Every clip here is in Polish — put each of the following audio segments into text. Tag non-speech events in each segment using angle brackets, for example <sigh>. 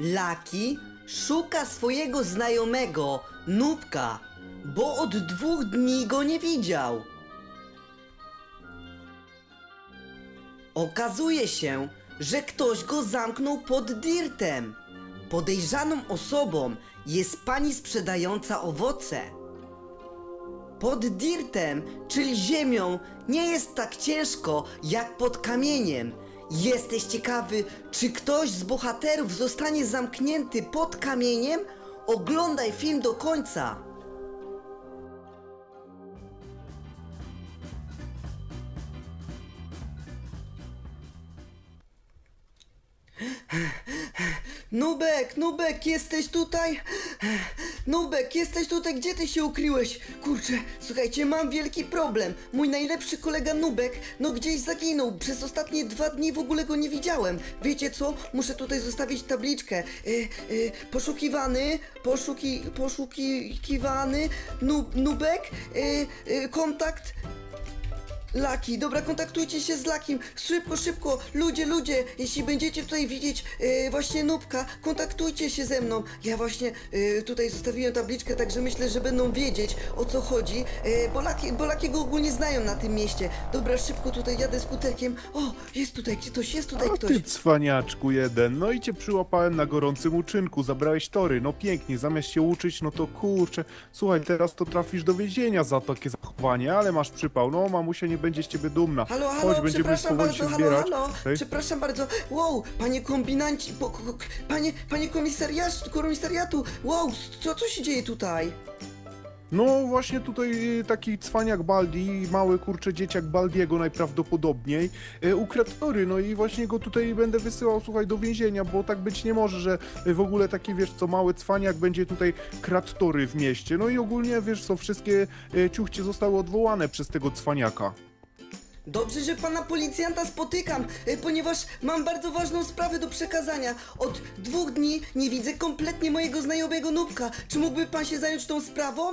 Laki szuka swojego znajomego, Nubka, bo od dwóch dni go nie widział. Okazuje się, że ktoś go zamknął pod dirtem. Podejrzaną osobą jest pani sprzedająca owoce. Pod dirtem, czyli ziemią, nie jest tak ciężko jak pod kamieniem. Jesteś ciekawy, czy ktoś z bohaterów zostanie zamknięty pod kamieniem? Oglądaj film do końca. Nubek, Nubek, jesteś tutaj? Nubek, jesteś tutaj, gdzie ty się ukryłeś? Kurczę, słuchajcie, mam wielki problem. Mój najlepszy kolega Nubek, no gdzieś zaginął. Przez ostatnie dwa dni w ogóle go nie widziałem. Wiecie co? Muszę tutaj zostawić tabliczkę. Y, poszukiwany, poszuki, poszukiwany, Nub, Nubek, y, kontakt Laki, dobra, kontaktujcie się z Lakim. Szybko, szybko, ludzie, ludzie, jeśli będziecie tutaj widzieć e, właśnie Nubka, kontaktujcie się ze mną. Ja właśnie e, tutaj zostawiłem tabliczkę, także myślę, że będą wiedzieć o co chodzi, e, bo, Laki, bo Lakiego ogólnie znają na tym mieście. Dobra, szybko tutaj jadę skuterkiem. O, jest tutaj ktoś, jest tutaj O ktoś. ty cwaniaczku jeden, no i cię przyłapałem na gorącym uczynku, zabrałeś tory, no pięknie, zamiast się uczyć, no to kurczę, słuchaj, teraz to trafisz do więzienia za takie zachowanie, ale masz przypał, no mamusia nie będzie z ciebie dumna. Halo, halo, Chodź, będziemy powoli bardzo, się halo, zbierać. halo, Hej. przepraszam bardzo. Wow, panie kombinanci, po, ko- panie, panie komisariat, komisariatu, wow, co, co się dzieje tutaj? No właśnie tutaj y, taki cwaniak Baldi, mały kurcze dzieciak Baldiego najprawdopodobniej, y, ukradł tory, no i właśnie go tutaj będę wysyłał, słuchaj, do więzienia, bo tak być nie może, że y, w ogóle taki, wiesz co, mały cwaniak będzie tutaj kradł tory w mieście. No i ogólnie, wiesz co, wszystkie ciuchcie zostały odwołane przez tego cwaniaka. Dobrze, że pana policjanta spotykam, e, ponieważ mam bardzo ważną sprawę do przekazania. Od dwóch dni nie widzę kompletnie mojego znajomego Nubka. Czy mógłby pan się zająć tą sprawą?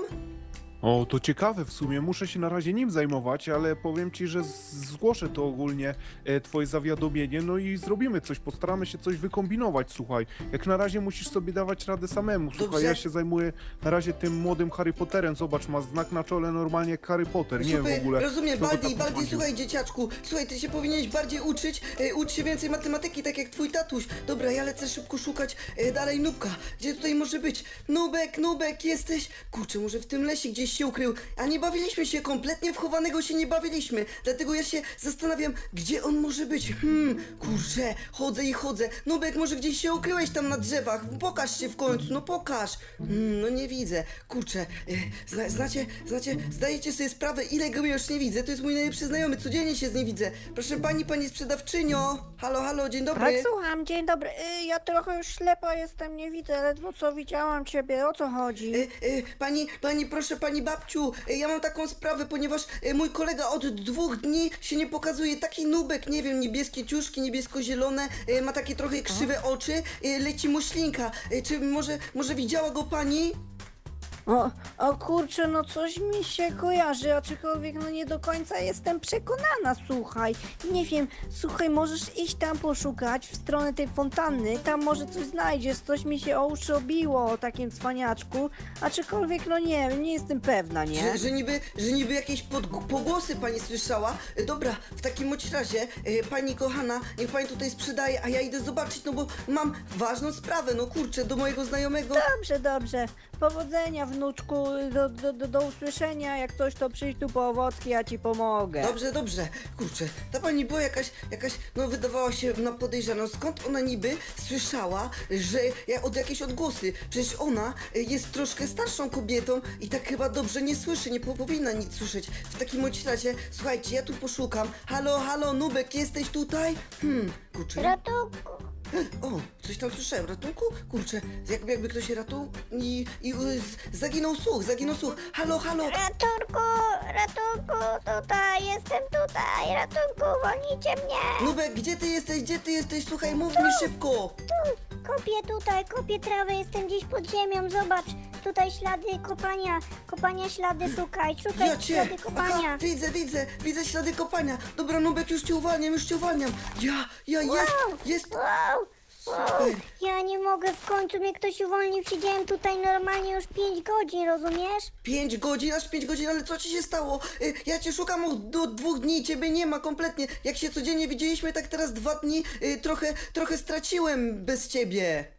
O, to ciekawe w sumie, muszę się na razie nim zajmować, ale powiem ci, że zgłoszę to ogólnie, e, twoje zawiadomienie, no i zrobimy coś, postaramy się coś wykombinować, słuchaj. Jak na razie musisz sobie dawać radę samemu, słuchaj, Dobrze. ja się zajmuję na razie tym młodym Harry Potterem, zobacz, ma znak na czole normalnie jak Harry Potter, nie wiem w ogóle. rozumiem, Baldi, Baldi, słuchaj dzieciaczku, słuchaj, ty się powinieneś bardziej uczyć, e, ucz się więcej matematyki, tak jak twój tatuś. Dobra, ja lecę szybko szukać e, dalej Nubka. Gdzie tutaj może być? Nubek, Nubek, jesteś? Kurczę, może w tym lesie gdzieś się ukrył, a nie bawiliśmy się, kompletnie w chowanego się nie bawiliśmy, dlatego ja się zastanawiam, gdzie on może być. Hmm, kurczę, chodzę i chodzę. Nubek, może gdzieś się ukryłeś tam na drzewach, pokaż się w końcu, no pokaż. Hmm, no nie widzę, kurczę, e, zna, znacie, znacie, zdajecie sobie sprawę, ile go już nie widzę, to jest mój najlepszy znajomy, codziennie się z nim widzę. Proszę pani, pani sprzedawczynio, halo, halo, dzień dobry. Tak, słucham, dzień dobry. Y, Ja trochę już ślepa jestem, nie widzę ledwo co widziałam ciebie, o co chodzi? E, e, Pani, pani, proszę pani babciu, e, ja mam taką sprawę, ponieważ e, mój kolega od dwóch dni się nie pokazuje. Taki nubek, nie wiem, niebieskie ciuszki, niebiesko-zielone, e, ma takie trochę krzywe oczy, leci mu ślinka. Czy może, może widziała go pani? O, o kurczę, no coś mi się kojarzy, aczkolwiek no nie do końca jestem przekonana, słuchaj. Nie wiem, słuchaj, możesz iść tam poszukać w stronę tej fontanny, tam może coś znajdziesz, coś mi się o uszy obiło o takim cwaniaczku, aczkolwiek no nie wiem, nie jestem pewna, nie? Że, że niby, że niby jakieś pod, pogłosy pani słyszała? E, Dobra, w takim bądź razie, e, pani kochana, niech pani tutaj sprzedaje, a ja idę zobaczyć, no bo mam ważną sprawę, no kurczę, do mojego znajomego. Dobrze, dobrze. Powodzenia, wnuczku, do, do, do, do usłyszenia. Jak coś, to przyjdź tu po owocki, ja ci pomogę. Dobrze, dobrze. Kurczę, ta pani była jakaś, jakaś, no wydawała się na podejrzaną. Skąd ona niby słyszała, że ja od jakieś odgłosy? Przecież ona y, jest troszkę starszą kobietą i tak chyba dobrze nie słyszy, nie po- powinna nic słyszeć. W takim razie, słuchajcie, ja tu poszukam. Halo, halo, Nubek, jesteś tutaj? Hmm, kurczę. Ratunku, O, coś tam słyszałem. Ratunku? Kurczę, jakby, jakby ktoś się ratuł i, i y, z- zaginął słuch, zaginął słuch. Halo, halo. ratunku, ratunku, tutaj, jestem tutaj, ratunku, uwolnijcie mnie! Nubek, gdzie ty jesteś? Gdzie ty jesteś? Słuchaj, mów mi szybko. Tu, kopię tutaj, kopię trawę, jestem gdzieś pod ziemią, zobacz, tutaj ślady kopania, kopania ślady szukaj, szukaj Ja cię! ślady Aha, kopania. widzę, widzę, widzę ślady kopania. Dobra, Nubek, już cię uwalniam, już cię uwalniam. Ja, ja, jest, Wow, jest. Wow. Ja nie mogę, w końcu mnie ktoś uwolnił. Siedziałem tutaj normalnie już 5 godzin, rozumiesz? Pięć godzin, aż pięć godzin, ale co ci się stało? Y, Ja cię szukam od, dwóch dni, ciebie nie ma kompletnie. Jak się codziennie widzieliśmy, tak teraz dwa dni y, trochę, trochę straciłem bez ciebie.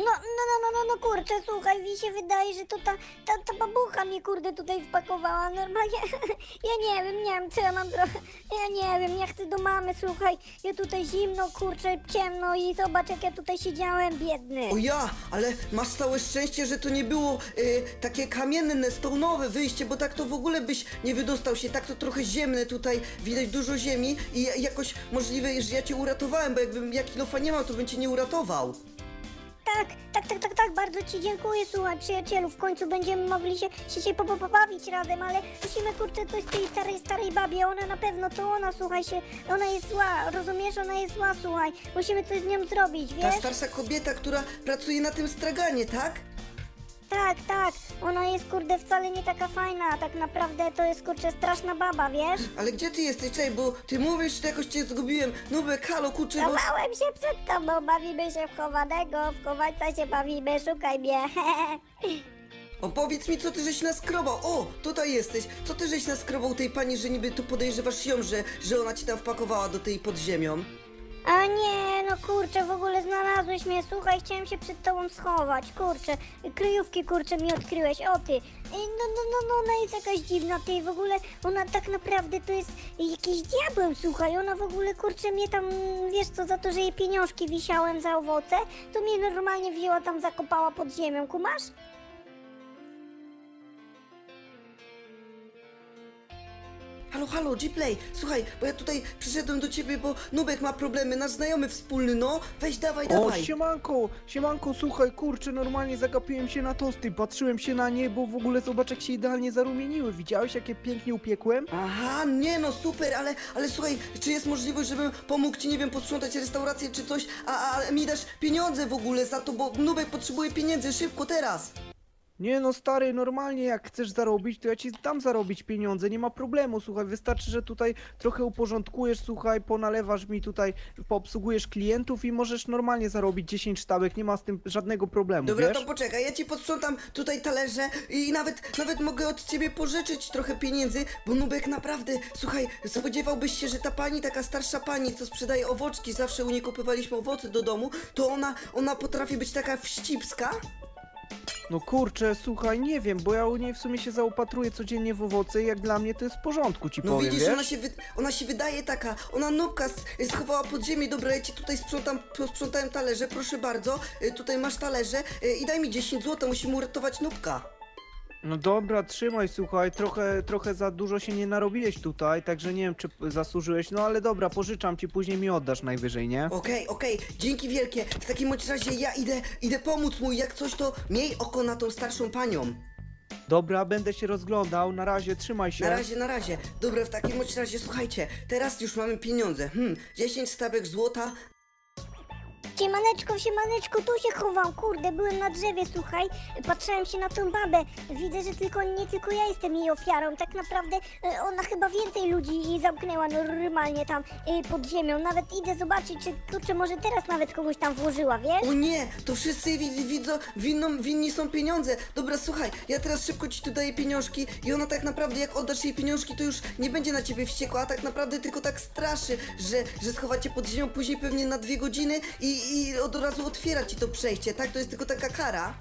No, no, no, no, no, no kurczę, słuchaj, mi się wydaje, że to ta, ta, ta babucha mnie kurde tutaj wpakowała. Normalnie, <laughs> ja nie wiem, nie wiem, co ja mam trochę, ja nie wiem, ja chcę do mamy, słuchaj, ja tutaj zimno, kurczę, ciemno i zobacz, jak ja tutaj siedziałem, biedny. O ja, ale masz całe szczęście, że to nie było y, takie kamienne, stołnowe wyjście, bo tak to w ogóle byś nie wydostał się. Tak to trochę ziemne tutaj, widać dużo ziemi i jakoś możliwe, że ja cię uratowałem, bo jakbym ja kilofa nie miał, to bym cię nie uratował. Tak, tak, tak, tak, tak, bardzo ci dziękuję, słuchaj, przyjacielu, w końcu będziemy mogli się, się, się po- po- pobawić razem, ale musimy, kurczę, coś tej starej, starej babie, ona na pewno, to ona, słuchaj się, ona jest zła, rozumiesz, ona jest zła, słuchaj, musimy coś z nią zrobić, Ta wiesz? starsza kobieta, która pracuje na tym straganie, tak? Tak, tak, ona jest, kurde, wcale nie taka fajna, a tak naprawdę to jest, kurczę, straszna baba, wiesz? Ale gdzie ty jesteś, czej, bo ty mówisz, że jakoś cię zgubiłem. Nubek, halo, kurczę, bo... Chowałem się przed tobą, bawimy się w chowanego, w chowańca się bawimy, szukaj mnie, Opowiedz mi, co ty żeś naskrobał. O, tutaj jesteś. Co ty żeś naskrobał tej pani, że niby tu podejrzewasz ją, że, że ona ci tam wpakowała do tej podziemią? A nie, no kurczę, w ogóle znalazłeś mnie, słuchaj, chciałem się przed tobą schować, kurczę, kryjówki, kurczę, mi odkryłeś, o ty. No, no, no, no, ona jest jakaś dziwna, ty, w ogóle, ona tak naprawdę to jest jakiś diabeł, słuchaj, ona w ogóle, kurczę, mnie tam, wiesz co, za to, że jej pieniążki wisiałem za owoce, to mnie normalnie wzięła tam, zakopała pod ziemią, kumasz? Halo, halo, G-Play, słuchaj, bo ja tutaj przyszedłem do ciebie, bo Nubek ma problemy, nasz znajomy wspólny, no. Weź, dawaj, O, dawaj. siemanko, siemanko, słuchaj, kurczę, normalnie zagapiłem się na tosty, patrzyłem się na nie, bo w ogóle zobacz jak się idealnie zarumieniły. Widziałeś jakie pięknie upiekłem? Aha, nie no, super, ale, ale słuchaj, czy jest możliwość, żebym pomógł ci, nie wiem, posprzątać restaurację czy coś, a, a mi dasz pieniądze w ogóle za to, bo Nubek potrzebuje pieniędzy, szybko, teraz. Nie no stary, normalnie jak chcesz zarobić, to ja ci dam zarobić pieniądze, nie ma problemu, słuchaj, wystarczy, że tutaj trochę uporządkujesz, słuchaj, ponalewasz mi tutaj, poobsługujesz klientów i możesz normalnie zarobić 10 sztabek, nie ma z tym żadnego problemu, Dobra, wiesz? to poczekaj, ja ci posprzątam tutaj talerze i nawet, nawet mogę od ciebie pożyczyć trochę pieniędzy, bo Nubek naprawdę, słuchaj, spodziewałbyś się, że ta pani, taka starsza pani, co sprzedaje owoczki, zawsze u niej kupowaliśmy owoce do domu, to ona, ona potrafi być taka wścibska? No kurczę, słuchaj, nie wiem, bo ja u niej w sumie się zaopatruję codziennie w owoce i jak dla mnie to jest w porządku, ci No powiem, widzisz, wiesz? ona się, wy, ona się wydaje taka, ona nubka s- schowała pod ziemię, dobra, ja ci tutaj sprzątam, posprzątałem talerze, proszę bardzo, y, tutaj masz talerze y, i daj mi 10 zł, musimy uratować nubka. No dobra, trzymaj, słuchaj, trochę, trochę za dużo się nie narobiłeś tutaj, także nie wiem, czy zasłużyłeś, no ale dobra, pożyczam ci, później mi oddasz najwyżej, nie? Okej, okej, dzięki wielkie. W takim bądź razie ja idę, idę pomóc mu. Jak coś, to miej oko na tą starszą panią. Dobra, będę się rozglądał, na razie, trzymaj się. Na razie, na razie. Dobra, w takim bądź razie, słuchajcie, teraz już mamy pieniądze. Hmm, 10 stabek złota. Siemaneczko, siemaneczko, tu się chowam, kurde, byłem na drzewie, słuchaj, patrzyłem się na tą babę, widzę, że tylko, nie tylko ja jestem jej ofiarą, tak naprawdę e, ona chyba więcej ludzi zamknęła normalnie tam e, pod ziemią, nawet idę zobaczyć, czy, kurczę, może teraz nawet kogoś tam włożyła, wiesz? O nie, to wszyscy wi- widzą, winną, winni są pieniądze. Dobra, słuchaj, ja teraz szybko ci tu daję pieniążki i ona tak naprawdę, jak oddasz jej pieniążki, to już nie będzie na ciebie wściekła, a tak naprawdę tylko tak straszy, że, że schowacie pod ziemią później pewnie na dwie godziny i, i od razu otwiera ci to przejście, tak? To jest tylko taka kara.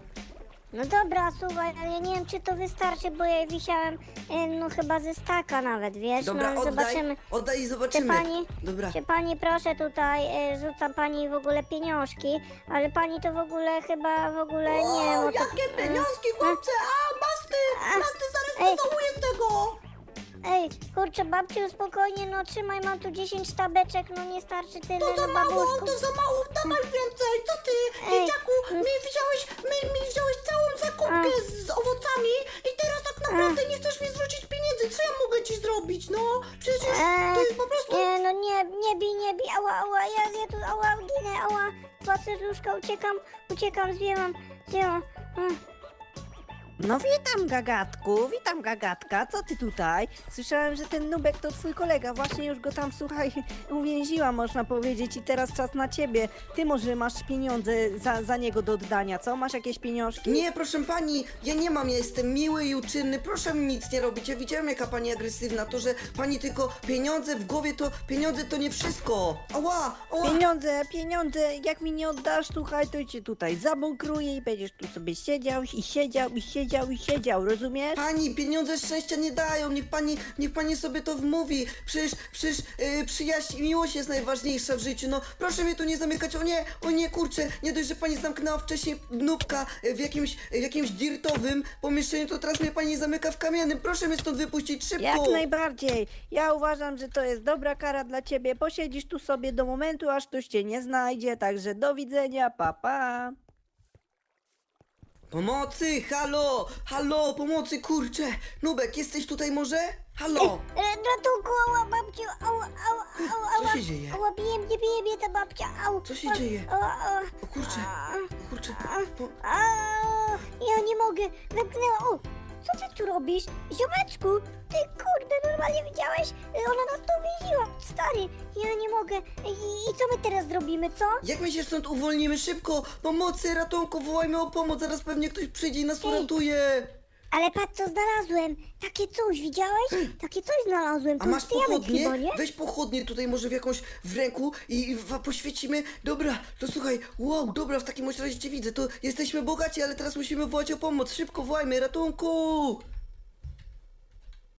No dobra, słuchaj, ale ja nie wiem, czy to wystarczy, bo ja wisiałem, e, no chyba ze staka nawet, wiesz, no Dobra, ale oddaj, zobaczymy. oddaj i Czy zobaczymy. pani, Dobra. czy pani proszę tutaj, e, rzuca pani w ogóle pieniążki, ale pani to w ogóle chyba w ogóle nie wiem o co... pieniążki, chłopcze! A, masz ty! Masz ty, zaraz z tego! Ej, kurczę, babciu, spokojnie, no trzymaj, mam tu 10 sztabeczek, no nie starczy tyle, To za no mało, babuszku. to za mało, dawaj więcej, co ty, Ej. dzieciaku, mi wziąłeś, mi, mi wziąłeś całą zakupkę z, z owocami i teraz tak naprawdę nie chcesz mi zwrócić pieniędzy, co ja mogę ci zrobić, no? Przecież Eee, to jest po prostu... Nie, no nie, nie bij, nie bij, ała, ała, ja, ja tu, ała, ginę, ała, dwa serduszka, uciekam, uciekam, zwiewam, zwiewam. Mm. No witam gagatku, witam gagatka, co ty tutaj? Słyszałem, że ten Nubek to twój kolega, właśnie już go tam, słuchaj, <laughs> uwięziła można powiedzieć i teraz czas na ciebie. Ty może masz pieniądze za, za niego do oddania, co? Masz jakieś pieniążki? Nie, proszę pani, ja nie mam, ja jestem miły i uczynny, proszę mi nic nie robić. Ja widziałem jaka pani agresywna, to, że pani tylko pieniądze w głowie, to pieniądze to nie wszystko. Ała, ała. Pieniądze, pieniądze, jak mi nie oddasz, słuchaj, to cię tutaj zabunkruję i będziesz tu sobie siedział i siedział i siedział i siedział, rozumiesz? Pani, pieniądze szczęścia nie dają, niech pani, niech pani sobie to wmówi. Przecież, przecież yy, przyjaźń i miłość jest najważniejsza w życiu. No, proszę mnie tu nie zamykać. O nie, o nie, kurczę, nie dość, że pani zamknęła wcześniej nubka w jakimś, w jakimś dirtowym pomieszczeniu, to teraz mnie pani zamyka w kamiennym. Proszę mnie stąd wypuścić szybko. Jak najbardziej. Ja uważam, że to jest dobra kara dla ciebie. Posiedzisz tu sobie do momentu, aż ktoś cię nie znajdzie. Także do widzenia, papa. Pa. Pomocy, halo, halo, pomocy, kurczę. Nubek, jesteś tutaj może? Halo. E, Ratunku, ała babciu, ała, ała, ała, ała. Co się dzieje? Ała, bije mnie, bije mnie ta babcia, au. Co się dzieje? Ała, ała. O kurczę, o kurczę. Po... Ja nie mogę, wymknęła. O, co ty tu robisz? Ziomeczku, ty kurde, normalnie widziałeś? Ona nas tu uwięziła, stary. Ja nie mogę. I, I co my teraz zrobimy, co? Jak my się stąd uwolnimy? Szybko! Pomocy, ratunku, wołajmy o pomoc, zaraz pewnie ktoś przyjdzie i nas Ej. uratuje! Ale patrz co znalazłem. Takie coś, widziałeś? Takie coś znalazłem. A Tu masz pochodnie? chyba, nie? Weź pochodnie tutaj może w jakąś w ręku i w, poświecimy. Dobra, to słuchaj, wow, dobra, w takim razie cię widzę, to jesteśmy bogaci, ale teraz musimy wołać o pomoc. Szybko wołajmy, ratunku!